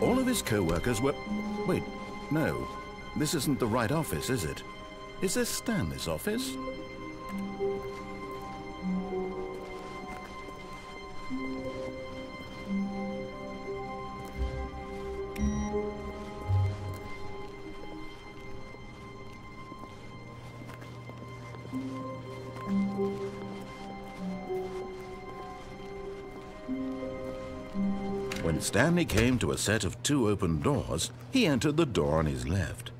All of his co-workers were... Wait, no. This isn't the right office, is it? Is this Stanley's office? When Stanley came to a set of two open doors, he entered the door on his left.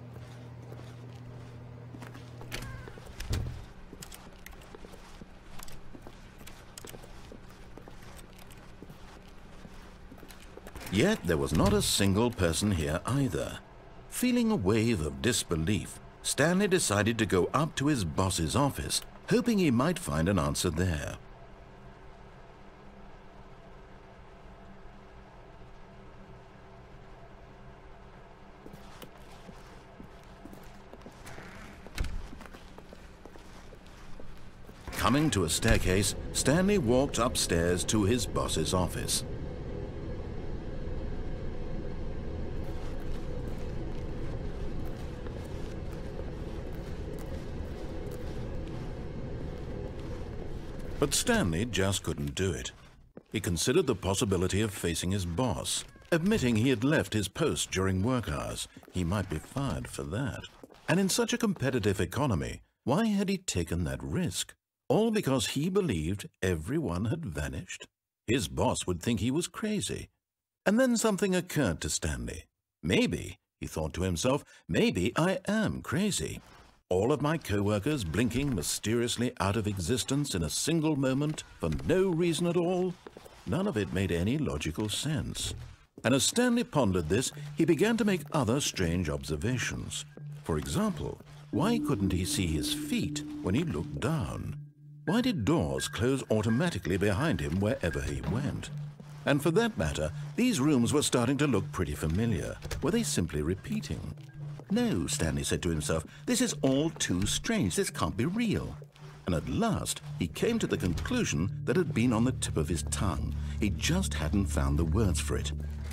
Yet there was not a single person here either. Feeling a wave of disbelief, Stanley decided to go up to his boss's office, hoping he might find an answer there. Coming to a staircase, Stanley walked upstairs to his boss's office. But Stanley just couldn't do it. He considered the possibility of facing his boss. Admitting he had left his post during work hours, he might be fired for that. And in such a competitive economy, why had he taken that risk? All because he believed everyone had vanished? His boss would think he was crazy. And then something occurred to Stanley. Maybe, he thought to himself, maybe I am crazy. All of my co-workers blinking mysteriously out of existence in a single moment for no reason at all? None of it made any logical sense. And as Stanley pondered this, he began to make other strange observations. For example, why couldn't he see his feet when he looked down? Why did doors close automatically behind him wherever he went? And for that matter, these rooms were starting to look pretty familiar. Were they simply repeating? No, Stanley said to himself, this is all too strange. This can't be real. And at last, he came to the conclusion that had been on the tip of his tongue. He just hadn't found the words for it.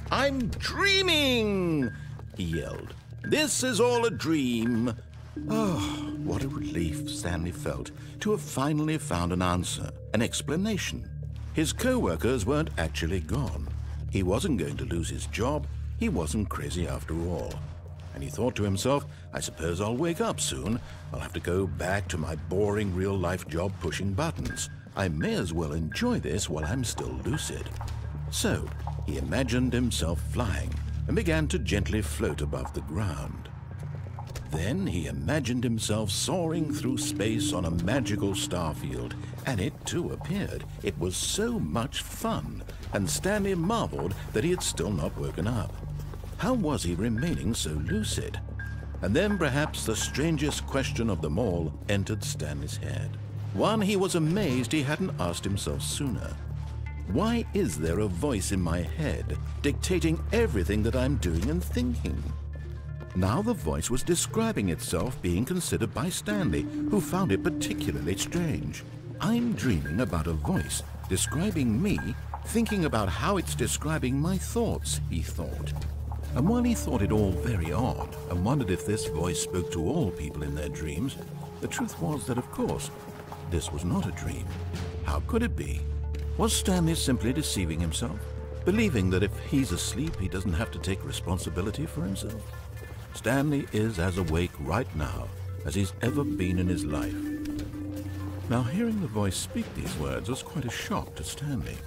I'm dreaming, he yelled. This is all a dream. Oh, what a relief Stanley felt to have finally found an answer, an explanation. His co-workers weren't actually gone. He wasn't going to lose his job. He wasn't crazy after all and he thought to himself, I suppose I'll wake up soon. I'll have to go back to my boring real-life job pushing buttons. I may as well enjoy this while I'm still lucid. So, he imagined himself flying and began to gently float above the ground. Then he imagined himself soaring through space on a magical starfield, and it too appeared. It was so much fun, and Stanley marveled that he had still not woken up. How was he remaining so lucid? And then perhaps the strangest question of them all entered Stanley's head. One he was amazed he hadn't asked himself sooner. Why is there a voice in my head dictating everything that I'm doing and thinking? Now the voice was describing itself being considered by Stanley, who found it particularly strange. I'm dreaming about a voice describing me, thinking about how it's describing my thoughts, he thought. And while he thought it all very odd and wondered if this voice spoke to all people in their dreams, the truth was that, of course, this was not a dream. How could it be? Was Stanley simply deceiving himself? Believing that if he's asleep, he doesn't have to take responsibility for himself? Stanley is as awake right now as he's ever been in his life. Now, hearing the voice speak these words was quite a shock to Stanley.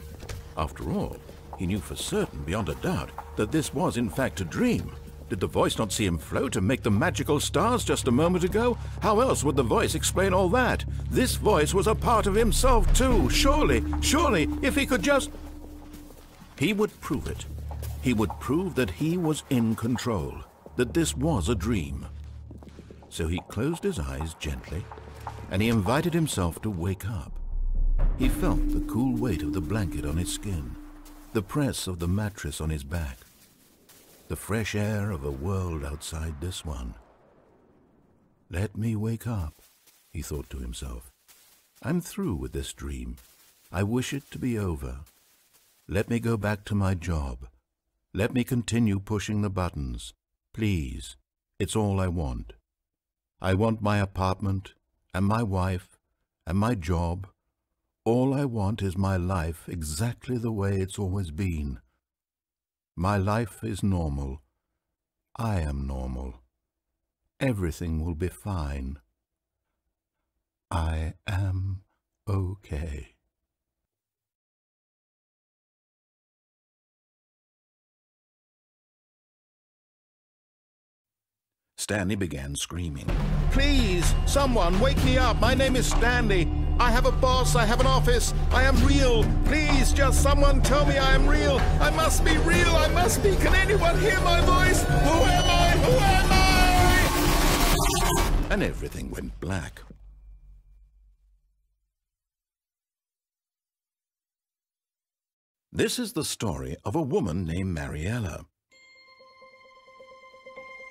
After all, he knew for certain, beyond a doubt, that this was in fact a dream. Did the voice not see him float and make the magical stars just a moment ago? How else would the voice explain all that? This voice was a part of himself too. Surely, surely, if he could just... He would prove it. He would prove that he was in control, that this was a dream. So he closed his eyes gently, and he invited himself to wake up. He felt the cool weight of the blanket on his skin the press of the mattress on his back, the fresh air of a world outside this one. Let me wake up, he thought to himself. I'm through with this dream. I wish it to be over. Let me go back to my job. Let me continue pushing the buttons. Please. It's all I want. I want my apartment, and my wife, and my job. All I want is my life exactly the way it's always been. My life is normal. I am normal. Everything will be fine. I am okay. Stanley began screaming. Please, someone, wake me up. My name is Stanley. I have a boss. I have an office. I am real. Please, just someone tell me I am real. I must be real. I must be. Can anyone hear my voice? Who am I? Who am I? And everything went black. This is the story of a woman named Mariella.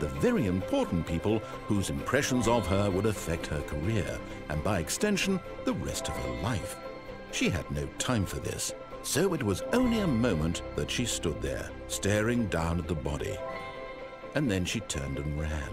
the very important people whose impressions of her would affect her career, and by extension, the rest of her life. She had no time for this, so it was only a moment that she stood there, staring down at the body. And then she turned and ran.